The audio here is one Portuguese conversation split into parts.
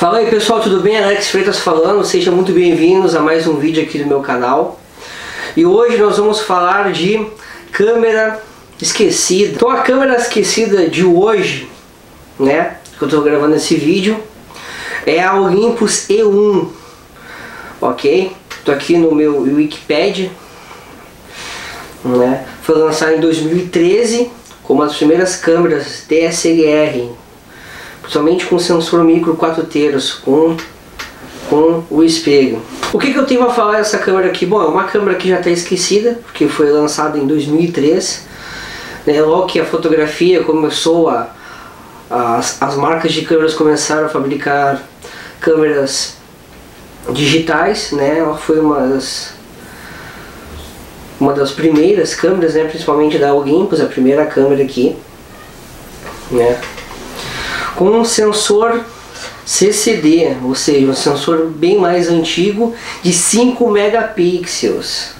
Fala aí pessoal, tudo bem? Alex Freitas falando, sejam muito bem-vindos a mais um vídeo aqui do meu canal. E hoje nós vamos falar de câmera esquecida. Então a câmera esquecida de hoje, né, que eu estou gravando esse vídeo, é a Olympus E1, ok? Estou aqui no meu Wikipedia, né? Foi lançado em 2013 como das primeiras câmeras DSLR somente com sensor micro 4 teros, com, com o espelho. O que, que eu tenho a falar dessa câmera aqui? Bom, é uma câmera que já está esquecida, porque foi lançada em 2003. Né? Logo que a fotografia começou a, as, as marcas de câmeras começaram a fabricar câmeras digitais, né? Ela foi uma das uma das primeiras câmeras, né, principalmente da Olympus, a primeira câmera aqui, né? Com um sensor CCD, ou seja, um sensor bem mais antigo de 5 megapixels.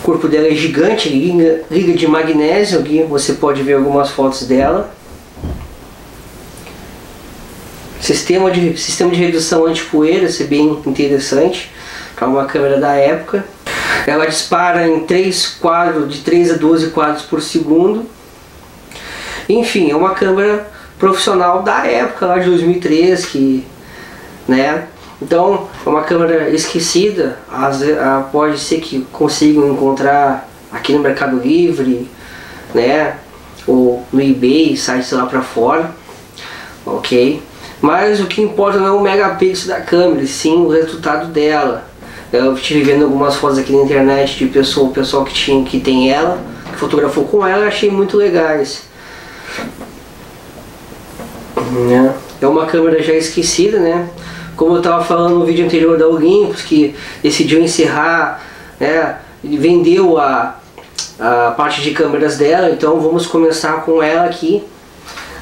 O corpo dela é gigante, liga, de magnésio, aqui você pode ver algumas fotos dela. Sistema de, sistema de redução anti-poeira, isso é bem interessante para uma câmera da época. Ela dispara em 3 quadros, de 3 a 12 quadros por segundo. Enfim, é uma câmera profissional da época lá de 2003 que, né? Então, é uma câmera esquecida, as, a, pode ser que consigam encontrar aqui no Mercado Livre, né? Ou no eBay, sites lá para fora, ok? Mas o que importa não é o megapixel da câmera, sim o resultado dela. Eu estive vendo algumas fotos aqui na internet de pessoa, pessoal que tinha que tem ela, que fotografou com ela, achei muito legais. Né? É uma câmera já esquecida, né? Como eu estava falando no vídeo anterior da Olympus, que decidiu encerrar, né? vendeu a, a parte de câmeras dela, então vamos começar com ela aqui,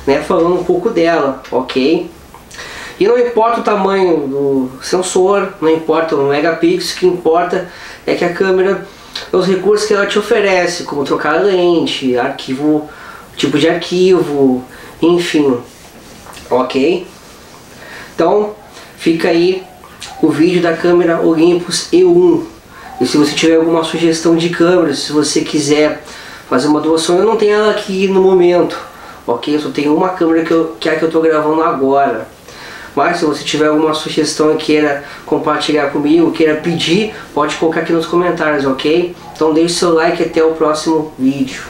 né? Falando um pouco dela, ok? E não importa o tamanho do sensor, não importa o megapixel, o que importa é que a câmera, os recursos que ela te oferece, como trocar lente, arquivo, tipo de arquivo, enfim, ok? Então fica aí o vídeo da câmera Olympus E1 e se você tiver alguma sugestão de câmera, se você quiser fazer uma doação, eu não tenho ela aqui no momento, ok? Eu só tenho uma câmera que, eu, que é a que eu estou gravando agora. Mas se você tiver alguma sugestão e queira compartilhar comigo, queira pedir, pode colocar aqui nos comentários, ok? Então deixe seu like até o próximo vídeo.